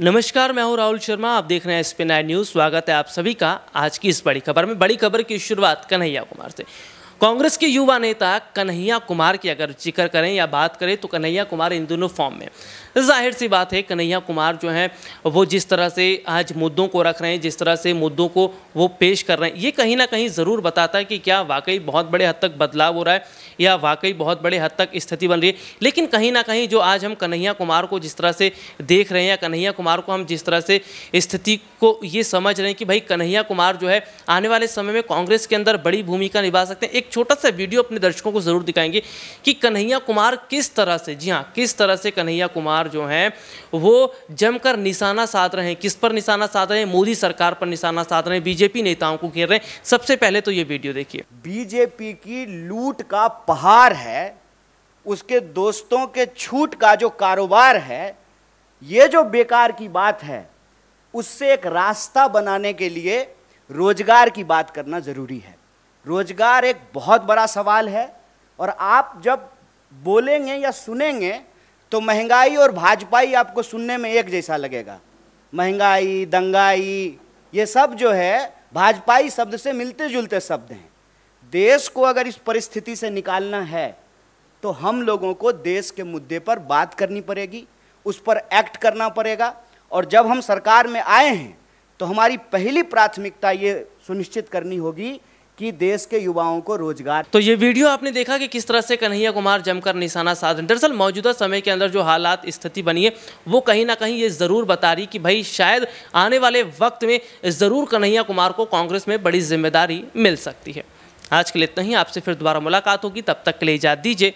नमस्कार, मैं हूँ राहुल शर्मा, आप देख रहे हैं एस पी नाइन न्यूज़। स्वागत है आप सभी का आज की इस बड़ी खबर में। बड़ी खबर की शुरुआत कन्हैया कुमार से। कांग्रेस के युवा नेता कन्हैया कुमार की अगर ज़िक्र करें या बात करें तो कन्हैया कुमार इन दोनों फॉर्म में ज़ाहिर सी बात है, कन्हैया कुमार जो है, वो जिस तरह से आज मुद्दों को रख रहे हैं, जिस तरह से मुद्दों को वो पेश कर रहे हैं, ये कहीं ना कहीं ज़रूर बताता है कि क्या वाकई बहुत बड़े हद तक बदलाव हो रहा है या वाकई बहुत बड़े हद तक स्थिति बन रही है। लेकिन कहीं ना कहीं जो आज हम कन्हैया कुमार को जिस तरह से देख रहे हैं या कन्हैया कुमार को हम जिस तरह से स्थिति को ये समझ रहे हैं कि भाई कन्हैया कुमार जो है, आने वाले समय में कांग्रेस के अंदर बड़ी भूमिका निभा सकते हैं। एक छोटा सा वीडियो अपने दर्शकों को ज़रूर दिखाएँगे कि कन्हैया कुमार किस तरह से, जी हाँ किस तरह से कन्हैया कुमार जो हैं, वो जमकर निशाना साध रहे हैं। किस पर निशाना साध रहे हैं? मोदी सरकार पर निशाना साध रहे हैं। बीजेपी नेताओं को घेर रहे हैं। सबसे पहले तो ये वीडियो देखिए। बीजेपी की लूट का पहाड़ है, उसके दोस्तों के छूट का जो कारोबार है, ये जो बेकार की बात है, उससे एक रास्ता बनाने के लिए रोज़गार की बात करना ज़रूरी है। रोज़गार एक बहुत बड़ा सवाल है, और आप जब बोलेंगे या सुनेंगे तो महँगाई और भाजपाई आपको सुनने में एक जैसा लगेगा। महँगाई, दंगाई, ये सब जो है, भाजपाई शब्द से मिलते जुलते शब्द हैं। देश को अगर इस परिस्थिति से निकालना है तो हम लोगों को देश के मुद्दे पर बात करनी पड़ेगी, उस पर एक्ट करना पड़ेगा, और जब हम सरकार में आए हैं तो हमारी पहली प्राथमिकता ये सुनिश्चित करनी होगी कि देश के युवाओं को रोज़गार तो ये वीडियो आपने देखा कि किस तरह से कन्हैया कुमार, जमकर, निशाना साध दरअसल मौजूदा समय के अंदर जो हालात, स्थिति बनी है, वो कहीं ना कहीं ये ज़रूर बता रही कि भाई शायद आने वाले वक्त में ज़रूर कन्हैया कुमार को कांग्रेस में बड़ी ज़िम्मेदारी मिल सकती है। आज के लिए इतना ही। आपसे फिर दोबारा मुलाकात होगी। तब तक के लिए इजाज़त दीजिए।